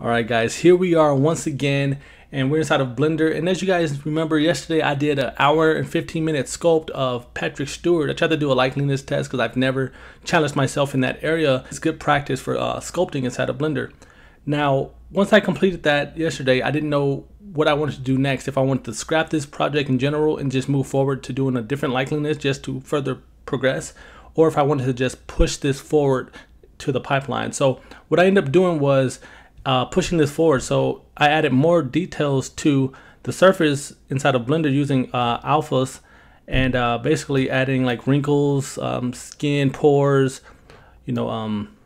Alright guys, here we are once again and we're inside of Blender and as you guys remember yesterday I did an hour and 15 minute sculpt of Patrick Stewart. I tried to do a likeliness test because I've never challenged myself in that area. It's good practice for uh, sculpting inside of Blender. Now once I completed that yesterday I didn't know what I wanted to do next. If I wanted to scrap this project in general and just move forward to doing a different likeliness just to further progress or if I wanted to just push this forward to the pipeline. So what I ended up doing was uh, pushing this forward. So I added more details to the surface inside of Blender using uh, alphas and uh, basically adding like wrinkles, um, skin, pores, you know, um,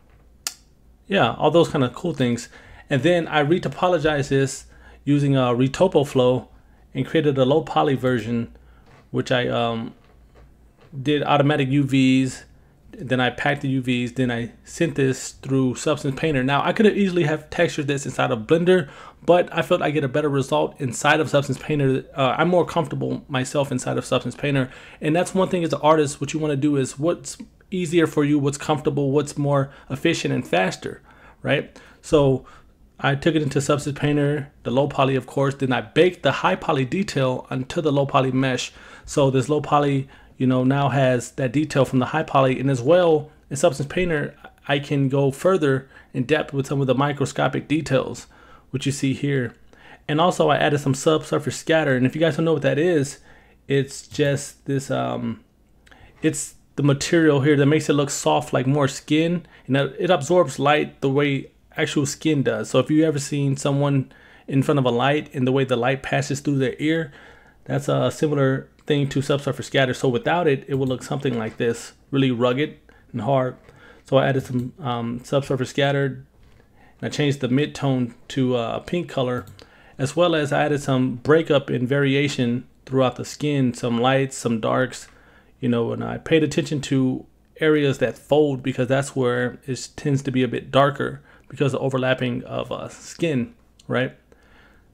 yeah, all those kind of cool things. And then I retopologized this using a retopo flow and created a low poly version, which I um, did automatic UVs then I packed the UVs, then I sent this through Substance Painter. Now I could have easily have textured this inside of Blender, but I felt I get a better result inside of Substance Painter. Uh, I'm more comfortable myself inside of Substance Painter, and that's one thing as an artist. What you want to do is what's easier for you, what's comfortable, what's more efficient and faster, right? So I took it into Substance Painter, the low poly, of course. Then I baked the high poly detail onto the low poly mesh. So this low poly you know, now has that detail from the high poly. And as well, in Substance Painter, I can go further in depth with some of the microscopic details, which you see here. And also I added some subsurface scatter. And if you guys don't know what that is, it's just this, um, it's the material here that makes it look soft like more skin. And it absorbs light the way actual skin does. So if you ever seen someone in front of a light and the way the light passes through their ear, that's a similar thing to subsurface scatter. So without it, it will look something like this, really rugged and hard. So I added some um, subsurface scatter and I changed the mid-tone to a pink color, as well as I added some breakup and variation throughout the skin, some lights, some darks, you know, and I paid attention to areas that fold because that's where it tends to be a bit darker because of overlapping of uh, skin, right?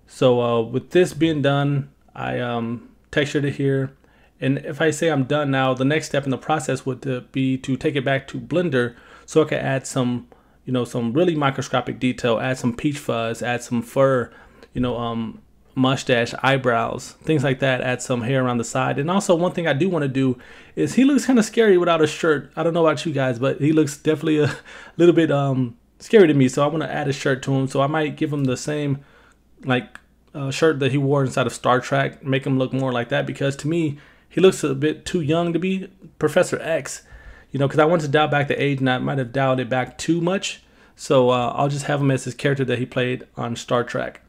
So uh, with this being done, I um, textured to here. And if I say I'm done now, the next step in the process would be to take it back to Blender so I can add some, you know, some really microscopic detail, add some peach fuzz, add some fur, you know, um, mustache, eyebrows, things like that, add some hair around the side. And also one thing I do want to do is he looks kind of scary without a shirt. I don't know about you guys, but he looks definitely a little bit um, scary to me. So I want to add a shirt to him. So I might give him the same like uh, shirt that he wore inside of Star Trek, make him look more like that because to me, he looks a bit too young to be Professor X. You know, because I wanted to dial back the age and I might have dialed it back too much. So uh, I'll just have him as his character that he played on Star Trek.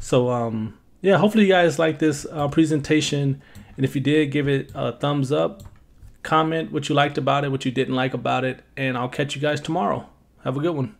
So um, yeah, hopefully you guys like this uh, presentation. And if you did, give it a thumbs up. Comment what you liked about it, what you didn't like about it. And I'll catch you guys tomorrow. Have a good one.